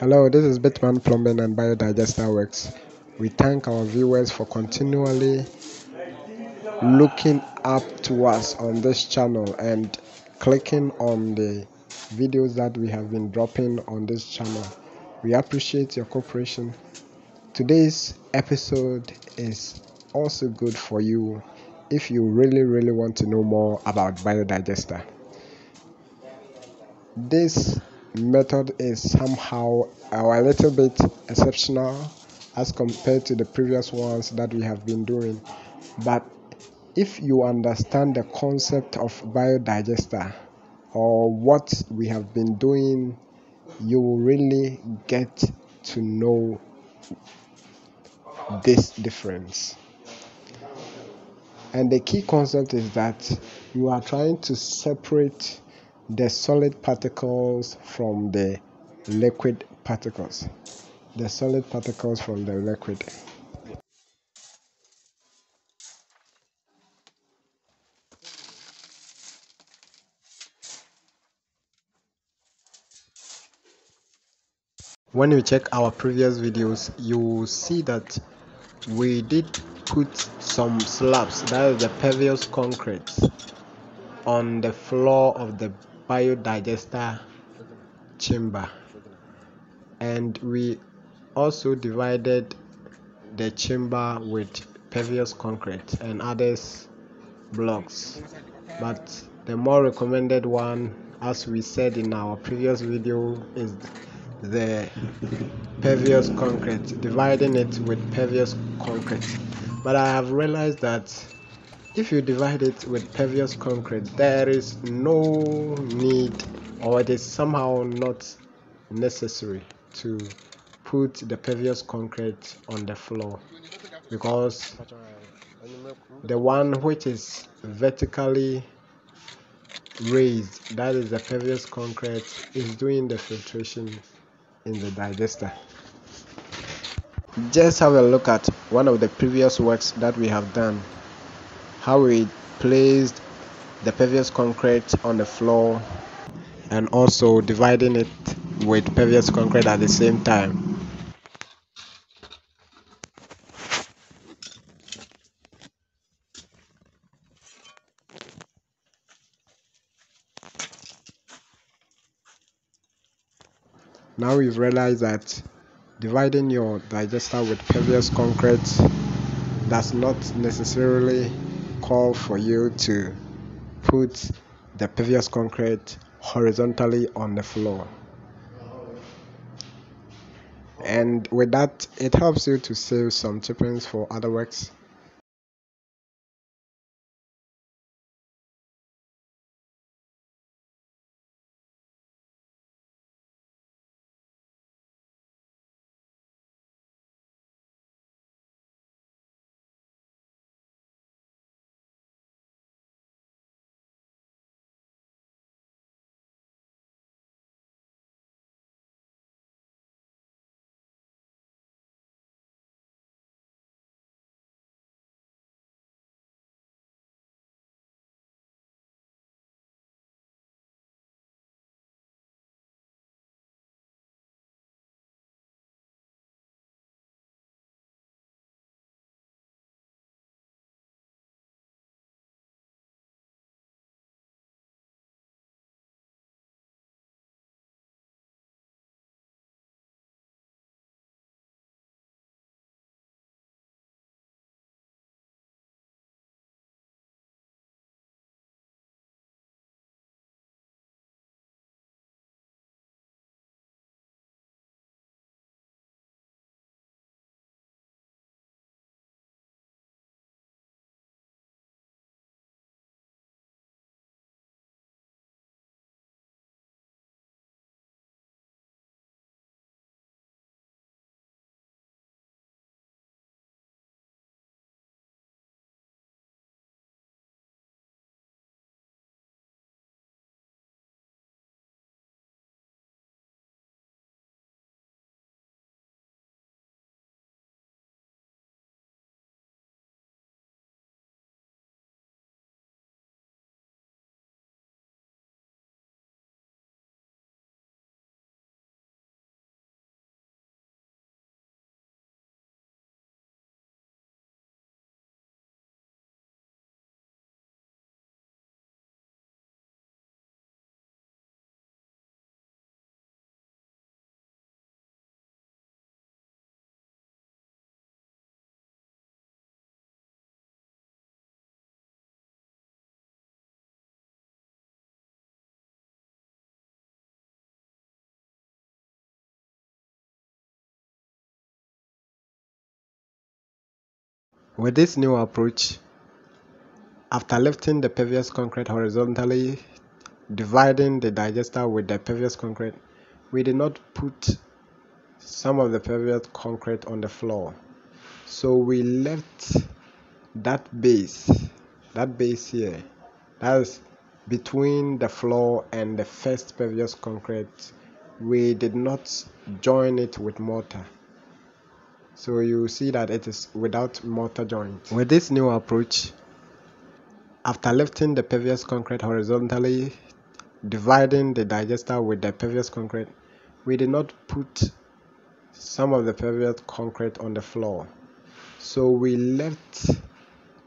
Hello, this is Bitman Plumbing and Biodigester Works. We thank our viewers for continually looking up to us on this channel and clicking on the videos that we have been dropping on this channel. We appreciate your cooperation. Today's episode is also good for you if you really, really want to know more about Biodigester. This method is somehow a little bit exceptional as compared to the previous ones that we have been doing. But if you understand the concept of biodigester or what we have been doing, you will really get to know this difference. And the key concept is that you are trying to separate the solid particles from the liquid particles. The solid particles from the liquid. When you check our previous videos, you see that we did put some slabs, that is the pervious concrete, on the floor of the biodigester chamber. And we also divided the chamber with pervious concrete and others blocks. But the more recommended one as we said in our previous video is the pervious concrete dividing it with pervious concrete. But i have realized that if you divide it with pervious concrete there is no need or it is somehow not necessary to put the pervious concrete on the floor because the one which is vertically raised that is the pervious concrete is doing the filtration in the digester. Just have a look at one of the previous works that we have done how we placed the pervious concrete on the floor and also dividing it with pervious concrete at the same time. Now we've realized that dividing your digester with pervious concrete does not necessarily call for you to put the pervious concrete horizontally on the floor. And with that it helps you to save some chippings for other works With this new approach, after lifting the pervious concrete horizontally, dividing the digester with the pervious concrete, we did not put some of the pervious concrete on the floor. So we left that base, that base here, that's between the floor and the first pervious concrete. We did not join it with mortar. So you see that it is without mortar joint. With this new approach, after lifting the pervious concrete horizontally, dividing the digester with the pervious concrete, we did not put some of the pervious concrete on the floor. So we left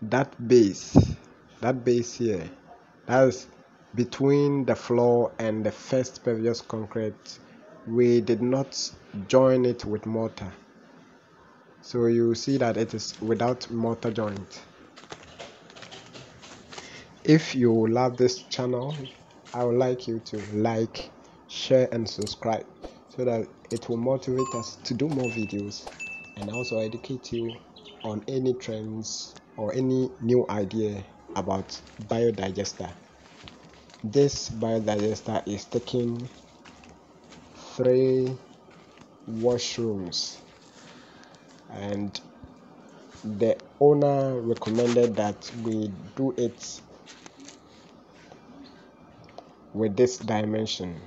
that base, that base here, that's between the floor and the first pervious concrete. We did not join it with mortar. So you see that it is without mortar joint. If you love this channel i would like you to like share and subscribe so that it will motivate us to do more videos and also educate you on any trends or any new idea about biodigester. This biodigester is taking three washrooms and the owner recommended that we do it with this dimension